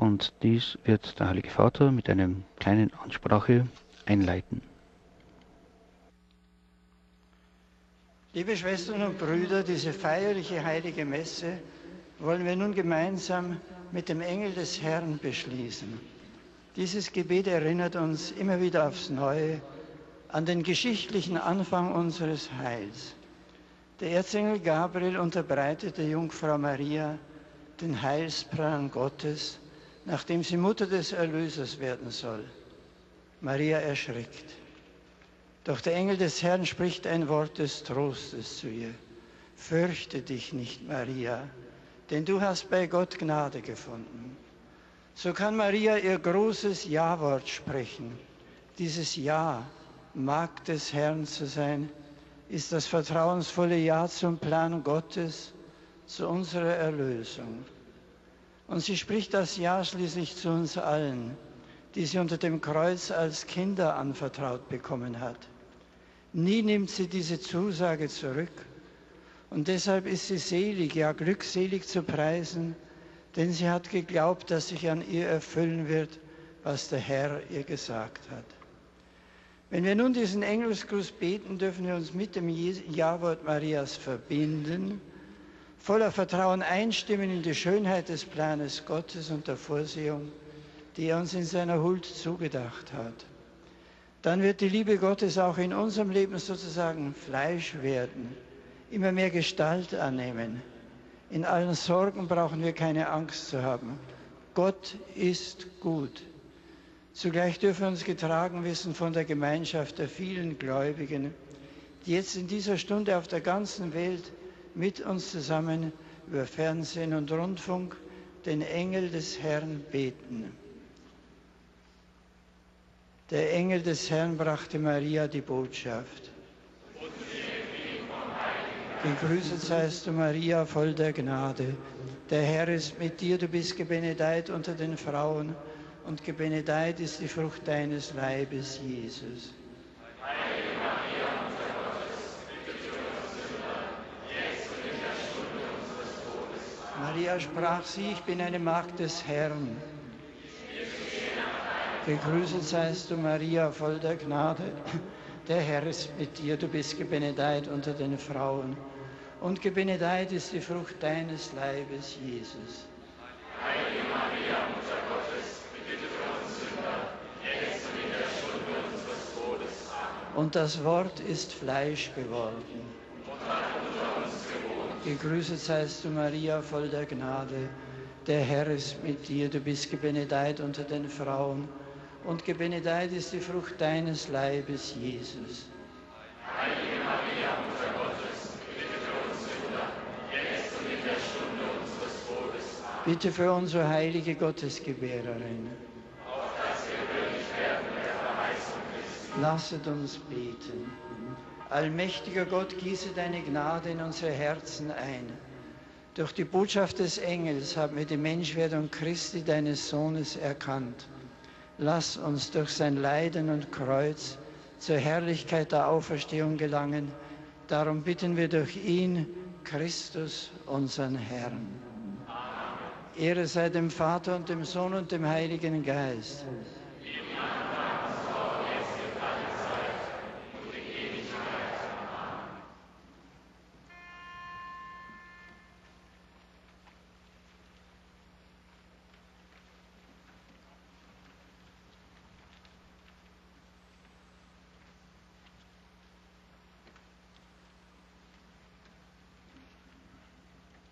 Und dies wird der Heilige Vater mit einer kleinen Ansprache einleiten. Liebe Schwestern und Brüder, diese feierliche heilige Messe wollen wir nun gemeinsam mit dem Engel des Herrn beschließen. Dieses Gebet erinnert uns immer wieder aufs Neue an den geschichtlichen Anfang unseres Heils. Der Erzengel Gabriel unterbreitete Jungfrau Maria den Heilsplan Gottes, nachdem sie Mutter des Erlösers werden soll. Maria erschrickt. Doch der Engel des Herrn spricht ein Wort des Trostes zu ihr. Fürchte dich nicht, Maria, denn du hast bei Gott Gnade gefunden. So kann Maria ihr großes Ja-Wort sprechen. Dieses Ja, Magd des Herrn zu sein, ist das vertrauensvolle Ja zum Plan Gottes, zu unserer Erlösung. Und sie spricht das Ja schließlich zu uns allen, die sie unter dem Kreuz als Kinder anvertraut bekommen hat. Nie nimmt sie diese Zusage zurück. Und deshalb ist sie selig, ja glückselig zu preisen, denn sie hat geglaubt, dass sich an ihr erfüllen wird, was der Herr ihr gesagt hat. Wenn wir nun diesen Engelsgruß beten, dürfen wir uns mit dem Ja-Wort Marias verbinden, voller Vertrauen einstimmen in die Schönheit des Planes Gottes und der Vorsehung, die er uns in seiner Huld zugedacht hat. Dann wird die Liebe Gottes auch in unserem Leben sozusagen Fleisch werden, immer mehr Gestalt annehmen. In allen Sorgen brauchen wir keine Angst zu haben. Gott ist gut. Zugleich dürfen wir uns getragen wissen von der Gemeinschaft der vielen Gläubigen, die jetzt in dieser Stunde auf der ganzen Welt mit uns zusammen über Fernsehen und Rundfunk den Engel des Herrn beten. Der Engel des Herrn brachte Maria die Botschaft. Gegrüßet seist du, Maria, voll der Gnade. Der Herr ist mit dir, du bist gebenedeit unter den Frauen und gebenedeit ist die Frucht deines Leibes, Jesus. Maria sprach sie, ich bin eine Magd des Herrn. Gegrüßet seist du, Maria, voll der Gnade. Der Herr ist mit dir, du bist gebenedeit unter den Frauen. Und gebenedeit ist die Frucht deines Leibes, Jesus. Heilige Maria, Mutter Gottes, bitte für uns Sünder, jetzt und in der Stunde unseres Todes. Und das Wort ist Fleisch geworden. Und hat unter uns gewohnt. Gegrüßet seist du, Maria, voll der Gnade. Der Herr ist mit dir, du bist gebenedeit unter den Frauen und gebenedeit ist die Frucht deines Leibes, Jesus. Heilige Maria, Mutter Gottes, bitte für uns Sünder, jetzt und in der Stunde unseres Todes. Bitte für unsere heilige Gottesgebärerin. Auf dass wir werden der Verheißung Christi. Lasset uns beten. Allmächtiger Gott, gieße deine Gnade in unsere Herzen ein. Durch die Botschaft des Engels haben wir die Menschwerdung Christi, deines Sohnes, erkannt lass uns durch sein Leiden und Kreuz zur Herrlichkeit der Auferstehung gelangen. Darum bitten wir durch ihn, Christus, unseren Herrn. Amen. Ehre sei dem Vater und dem Sohn und dem Heiligen Geist.